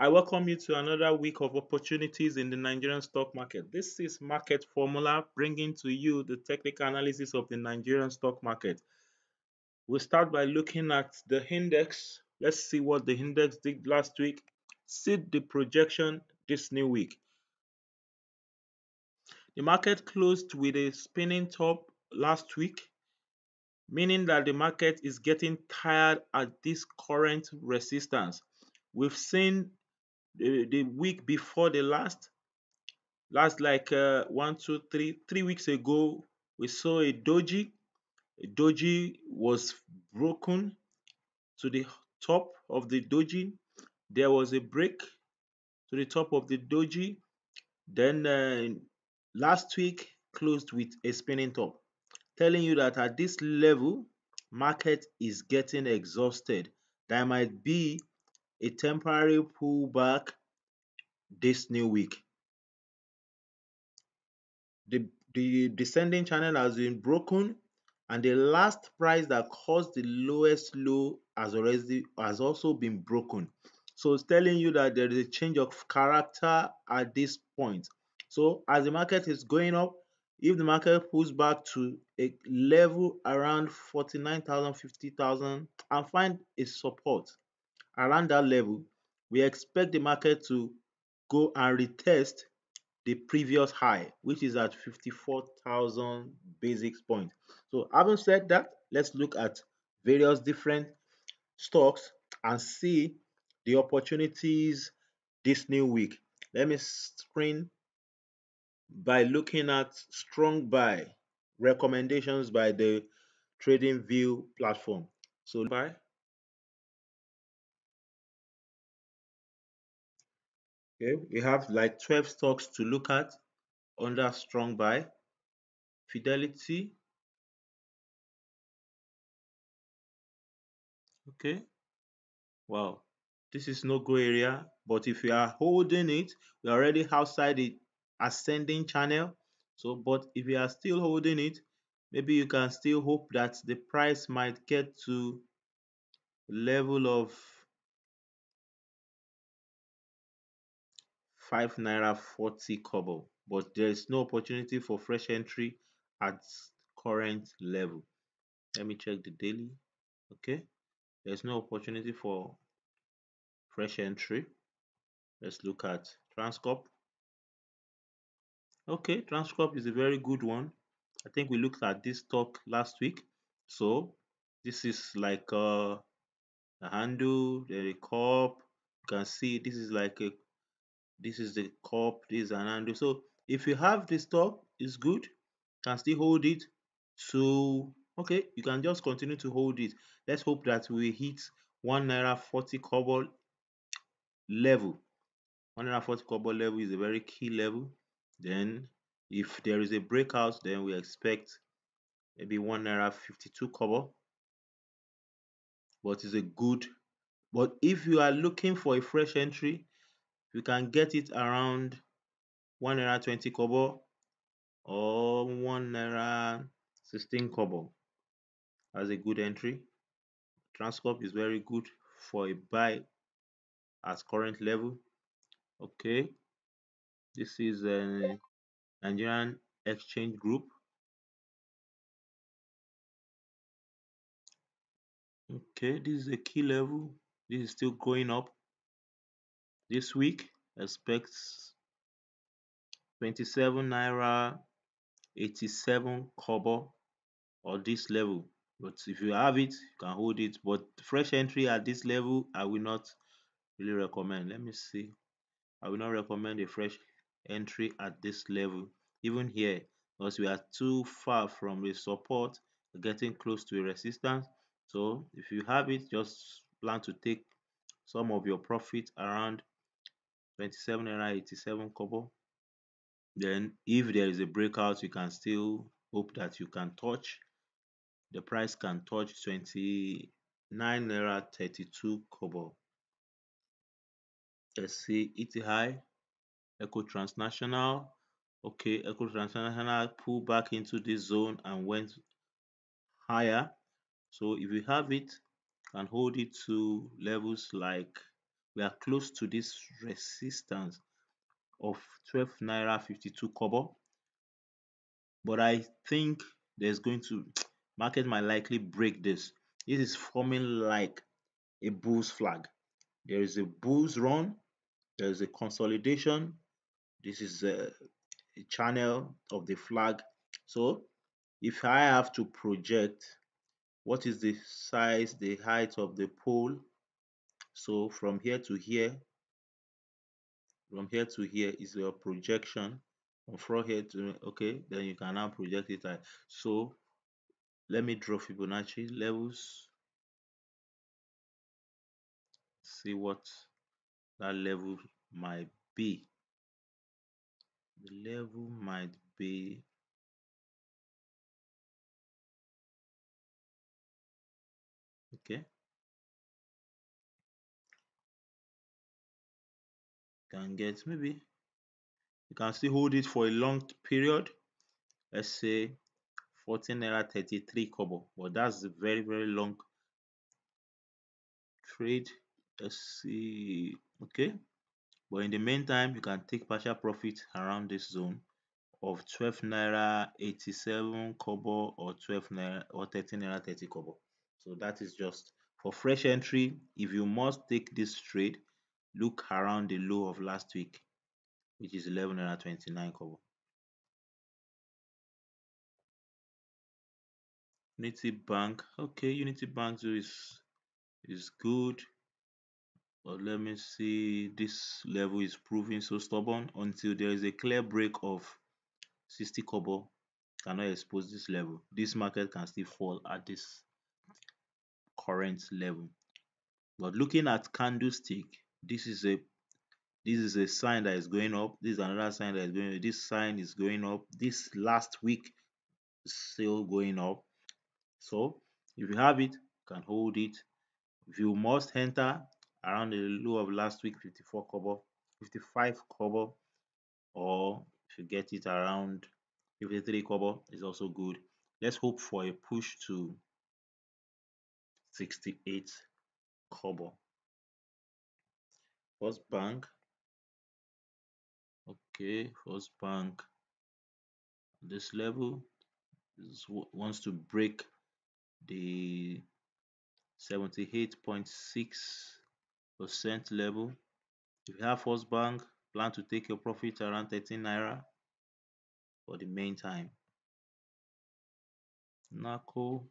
I welcome you to another week of opportunities in the Nigerian stock market. This is Market Formula bringing to you the technical analysis of the Nigerian stock market. We'll start by looking at the index. Let's see what the index did last week. See the projection this new week. The market closed with a spinning top last week, meaning that the market is getting tired at this current resistance. We've seen the, the week before the last, last like uh, one, two, three, three weeks ago, we saw a doji. A doji was broken to the top of the doji. There was a break to the top of the doji. Then uh, last week closed with a spinning top, telling you that at this level, market is getting exhausted. There might be a temporary pullback this new week. The, the descending channel has been broken and the last price that caused the lowest low has already has also been broken. So it's telling you that there is a change of character at this point. So as the market is going up, if the market pulls back to a level around 49,000, 50,000 and find a support around that level, we expect the market to go and retest the previous high, which is at 54,000 basic points. So having said that, let's look at various different stocks and see the opportunities this new week. Let me screen by looking at strong buy recommendations by the trading view platform. So buy Okay, we have like 12 stocks to look at under strong buy. Fidelity. Okay. Wow. This is no go area, but if you are holding it, we're already outside the ascending channel. So, but if you are still holding it, maybe you can still hope that the price might get to level of 5 naira 40 kobo but there is no opportunity for fresh entry at current level. Let me check the daily. Okay there's no opportunity for fresh entry. Let's look at transcorp. Okay transcorp is a very good one. I think we looked at this stock last week. So this is like uh a handle the cup. You can see this is like a this is the cup this is an handle so if you have this top it's good. You can still hold it so okay you can just continue to hold it. Let's hope that we hit one naira 40 kobo level. One naira 40 kobo level is a very key level. Then if there is a breakout then we expect maybe one naira 52 kobo but it's a good but if you are looking for a fresh entry you can get it around one naira 20 kobo or one naira 16 kobo. As a good entry. Transcorp is very good for a buy at current level. Okay. This is a nigerian exchange group. Okay. This is a key level. This is still going up this week expects 27 naira 87 kobo or this level. But if you have it you can hold it. But fresh entry at this level i will not really recommend. Let me see. I will not recommend a fresh entry at this level. Even here because we are too far from the support getting close to a resistance. So if you have it just plan to take some of your profit around 27 naira 87 kobo. Then if there is a breakout you can still hope that you can touch. The price can touch 29 naira 32 kobo. Let's see it high eco transnational. Okay Echo transnational pull back into this zone and went higher. So if you have it can hold it to levels like we are close to this resistance of 12 naira 52 kobo. But i think there's going to market might likely break this. This is forming like a bull's flag. There is a bull's run. There is a consolidation. This is a, a channel of the flag. So if i have to project what is the size the height of the pole so from here to here from here to here is your projection. From here to okay then you can now project it out. So let me draw fibonacci levels. See what that level might be. The level might be can get maybe you can still hold it for a long period. Let's say 14 naira 33 kobo but that's a very very long trade. Let's see okay. But in the meantime you can take partial profit around this zone of 12 naira 87 kobo or 12 naira or 13 naira 30 kobo. So that is just for fresh entry. If you must take this trade look around the low of last week which is 11 naira 29 kobo. Unity bank okay unity bank is is good but let me see this level is proving so stubborn until there is a clear break of 60 kobo. Cannot expose this level. This market can still fall at this current level. But looking at candlestick this is a this is a sign that is going up. This is another sign that is going up. this sign is going up. This last week is still going up. So if you have it you can hold it. If you must enter around the low of last week 54 kobo 55 kobo or if you get it around 53 kobo is also good. Let's hope for a push to 68 kobo first bank okay first bank this level is, wants to break the 78.6 percent level. If you have first bank plan to take your profit around 13 naira for the main time. NAHCO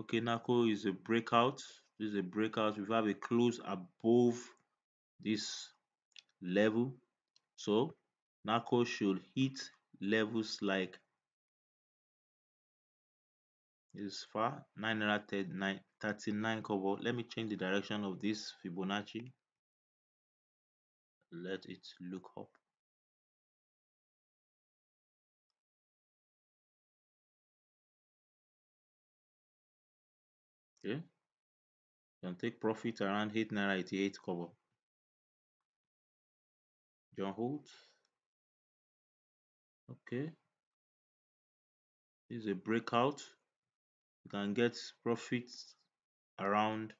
okay NAHCO is a breakout. This is a breakout. We have a close above this level. So NAHCO should hit levels like is far 939 kobo. Let me change the direction of this fibonacci. Let it look up. Okay. Can take profit around 8 naira 88 kobo john holt okay. This is a breakout. You can get profits around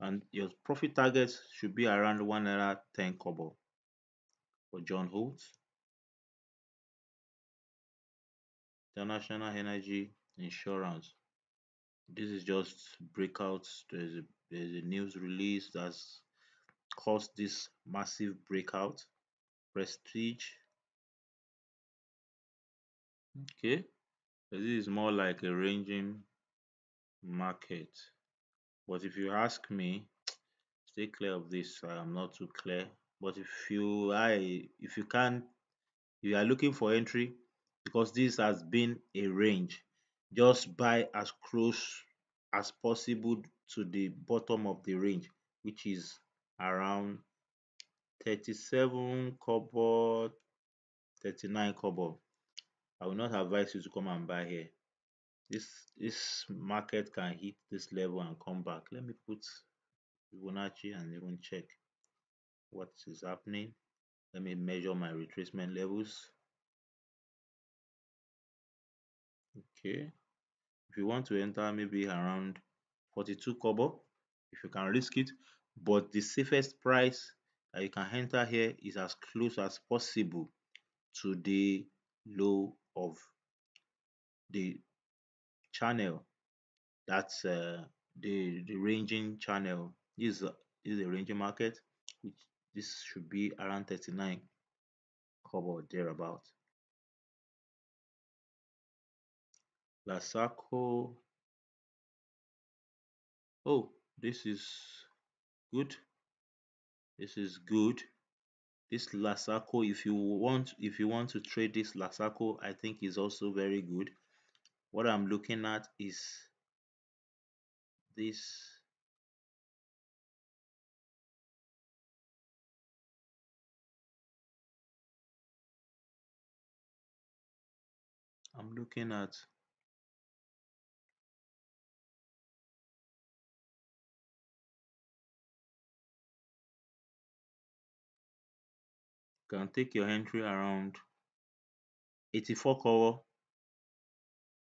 and your profit target should be around one naira 10 kobo. For john holt international energy insurance. This is just breakout. There's a there's a news release that's caused this massive breakout prestige. Okay this is more like a ranging market. But if you ask me stay clear of this i am not too clear. But if you i if you can you are looking for entry because this has been a range just buy as close as possible to the bottom of the range which is around 37 kobo 39 kobo i will not advise you to come and buy here. This this market can hit this level and come back. Let me put fibonacci and even check what is happening. Let me measure my retracement levels. Okay. If you want to enter maybe around 42 kobo if you can risk it. But the safest price that you can enter here is as close as possible to the low of the channel. That's uh, the the ranging channel. This is a, ranging market which this should be around 39 kobo thereabout. Lasaco oh this is good this is good. This Lasaco if you want if you want to trade this Lasaco I think is also very good. What I'm looking at is this I'm looking at can take your entry around 84 kobo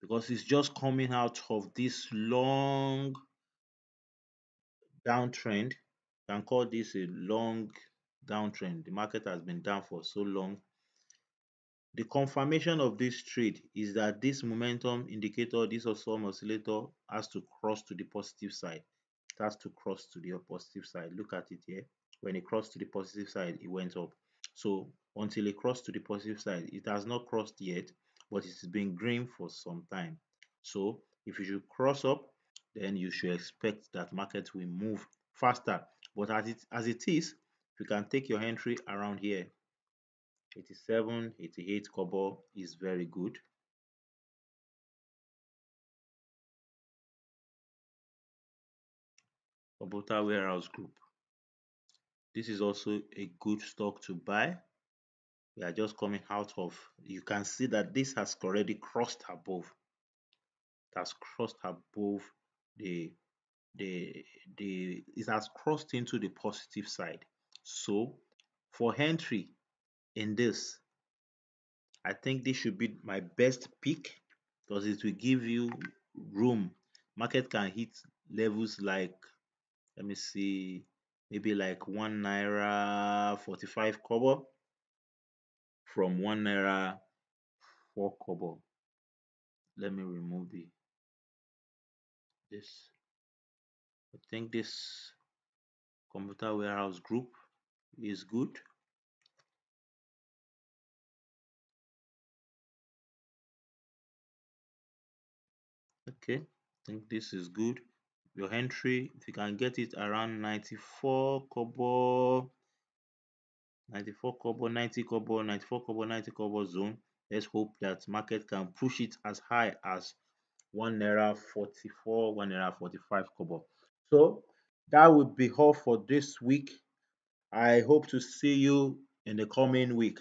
because it's just coming out of this long downtrend. Can call this a long downtrend. The market has been down for so long. The confirmation of this trade is that this momentum indicator this awesome oscillator has to cross to the positive side. It has to cross to the positive side. Look at it here. When it crossed to the positive side it went up so until it crossed to the positive side it has not crossed yet but it's been green for some time. So if you should cross up then you should expect that market will move faster. But as it as it is you can take your entry around here. 87 88 kobo is very good. computer warehouse group this is also a good stock to buy. We are just coming out of you can see that this has already crossed above it has crossed above the the the it has crossed into the positive side. So for entry in this i think this should be my best pick because it will give you room. Market can hit levels like let me see maybe like one naira 45 kobo from one naira four kobo. Let me remove the this i think this computer warehouse group is good. Okay i think this is good your entry. If you can get it around 94 kobo 94 kobo 90 kobo 94 kobo 90 kobo zone. Let's hope that market can push it as high as one naira 44 one naira 45 kobo. So that would be all for this week. I hope to see you in the coming week